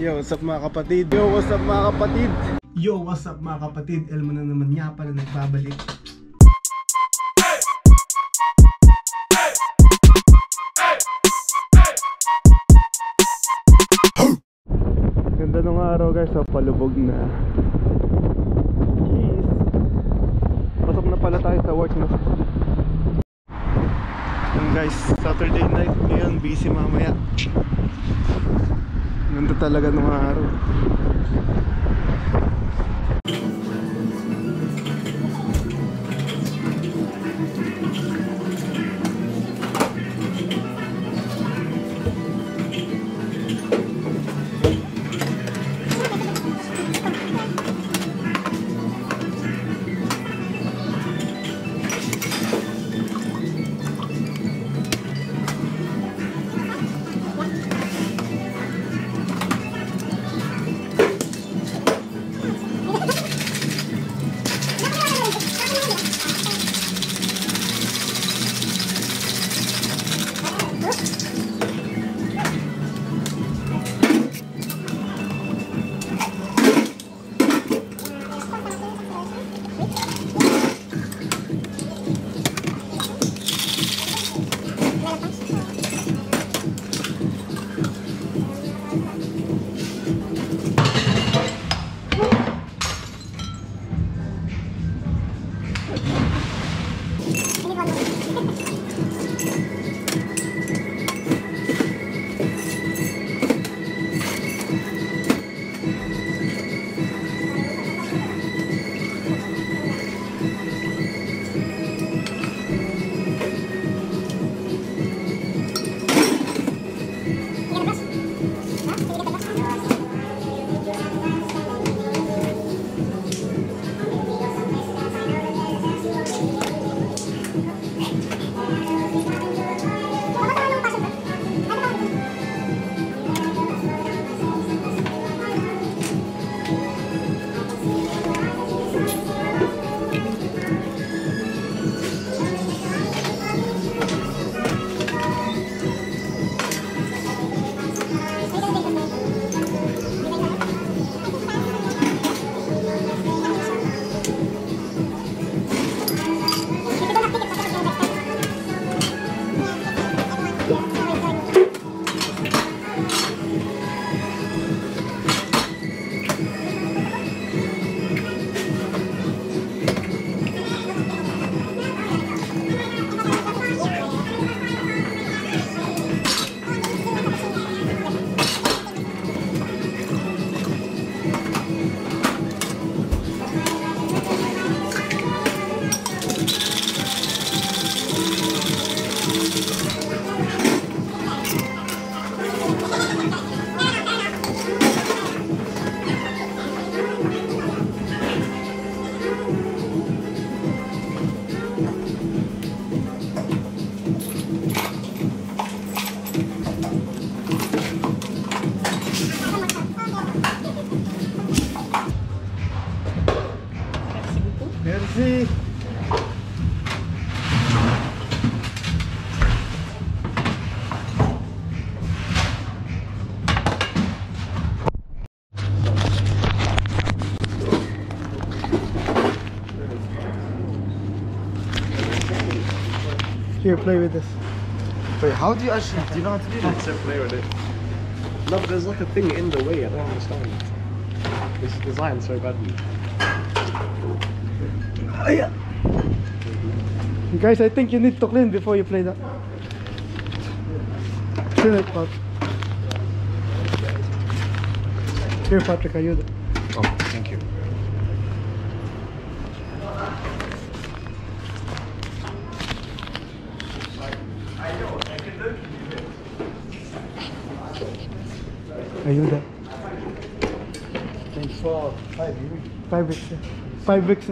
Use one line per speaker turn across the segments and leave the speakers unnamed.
Yo, what's up mga kapatid? Yo, what's up mga kapatid? Yo, what's up mga kapatid? Elmo na naman nga pala nagbabalik. Ganda nung araw guys, so palubog na. Jeez. Pasok na pala tayo sa work no. Yun guys, Saturday night ngayon, busy mamaya. Talaga nung araw. Merci. Here, play with this.
Wait, how do you actually, do you know how to do this? To play with it. No, but there's like a thing in the way, I don't understand. It's designed so badly.
Guys, I think you need to clean before you play that. Clean it, Pat. Here, Patrick, ayuda.
Oh, thank you.
Ayuda.
Thanks for five
Five weeks. yeah. Five weeks.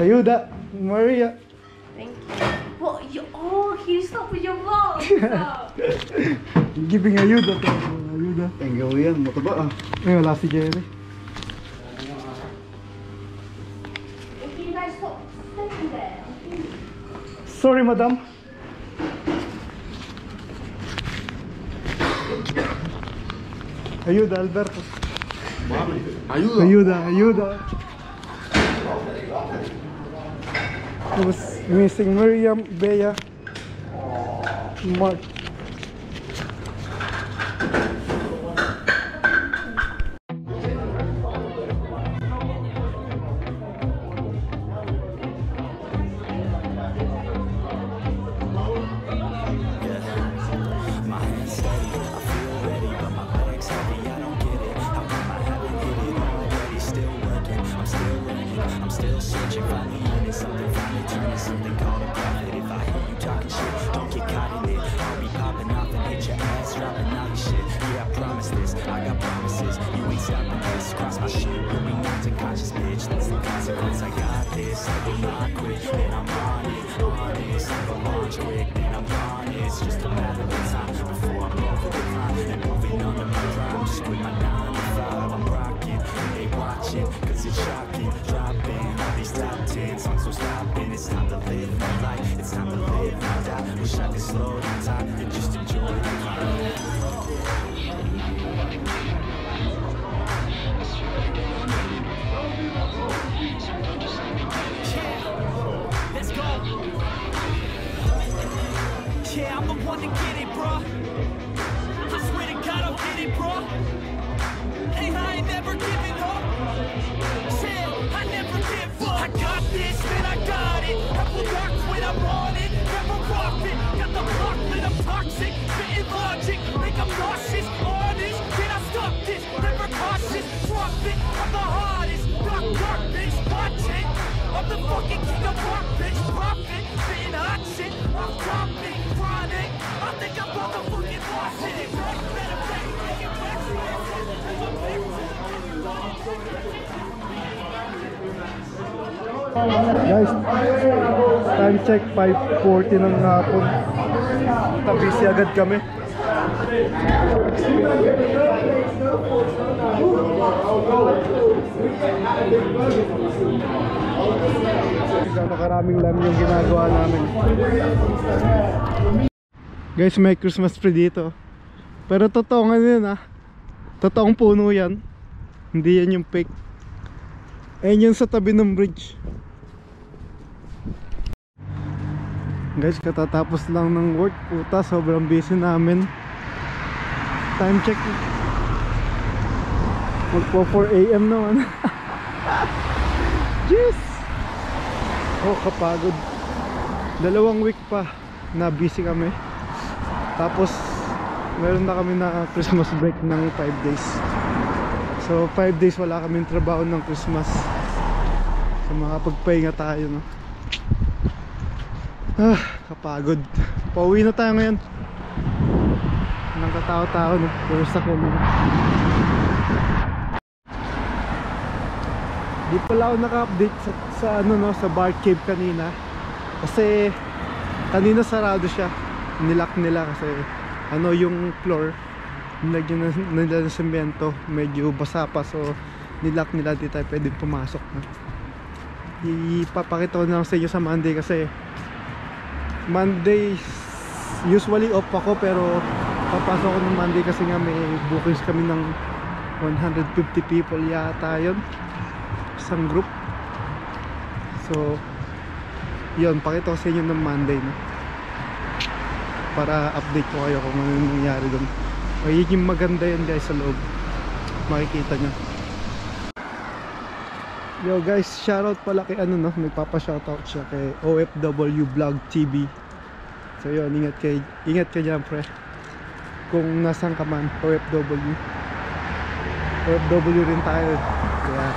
Ayuda. Maria.
Thank you. What? You, oh, can you stop with your vlog? Stop.
Giving ayuda to. Ayuda.
Ang gawin yan, mataba ah.
Ay, wala si Jerry.
You guys stop standing there?
Sorry, madam. Ayuda, Alberto.
Ayuda.
Ayuda, ayuda. Was missing Miriam, Bea, Mark.
And I'm gone. It's just a matter of I'm on it. Never. Got the lit, I'm toxic. Logic, make 'em nauseous. Honest, can I stop this? Never cautious. Drop it, I'm the hardest. Rock darkness, watch it. I'm the fucking king of rock, bitch. Profit, hot shit. I'm dropping, chronic. I think I'm it.
Guys, time check 5.40 ng hapon. Tabisi agad kami. Gano'ng lam yung ginagawa namin. Guys, may Christmas tree dito. Pero totoo nga yun ah. Totoong puno yan. Hindi yan yung fake. Ayun yun sa tabi ng bridge. Guys, katatapos lang ng work. Puta, sobrang busy namin. Time check. Magpo 4 a.m. naman. Jeez! Oh, kapagod. Dalawang week pa na busy kami. Tapos, meron na kami na Christmas break ng 5 days. So 5 days wala kaming trabaho ng Christmas So makapagpahinga tayo no Ah, kapagod. Pauwi na tayo ngayon. Nang katao-tao no Pero sa kami Di pala ako naka-update sa, sa ano no Sa bar cave kanina. Kasi Kanina sarado siya. Nilock nila kasi Ano yung floor nilagyan na nila ng semento medyo basa pa. So nilock nila. Di tayo pwedeng pumasok na ipapakita ko na lang sa inyo sa Monday kasi Monday usually off ako pero papasok ko ng Monday kasi nga may bookings kami ng 150 people yata yun isang group. So yun pakita ko sa inyo ng Monday no? para update ko kayo kung ano nangyari doon magiging maganda yan guys sa loob. Makikita nyo. Yo guys shoutout pala kay ano no? Nagpapa shoutout siya kay OFW Vlog TV so yun ingat kay ingat ka dyan pre. Kung nasan ka man OFW OFW rin tayo. Kaya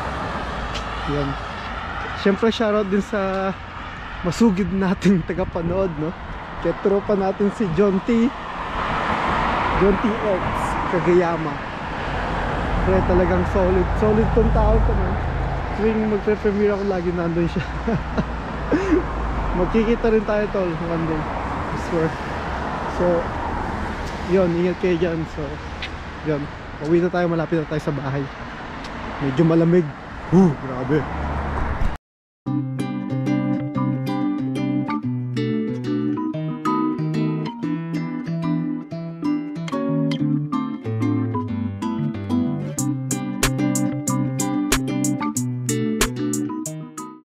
yun. Syempre shoutout din sa masugid nating tagapanood no? Kaya tropa natin si John T. John TX Kagayama. Pre talagang solid. Solid tong tao to man Tuwing magpe-premiere ako lagi nandun siya. Magkikita rin tayo tol One day Swear So Yun ingat kayo dyan. So Yun. Pauwi na tayo malapit na tayo sa bahay. Medyo malamig. Uh grabe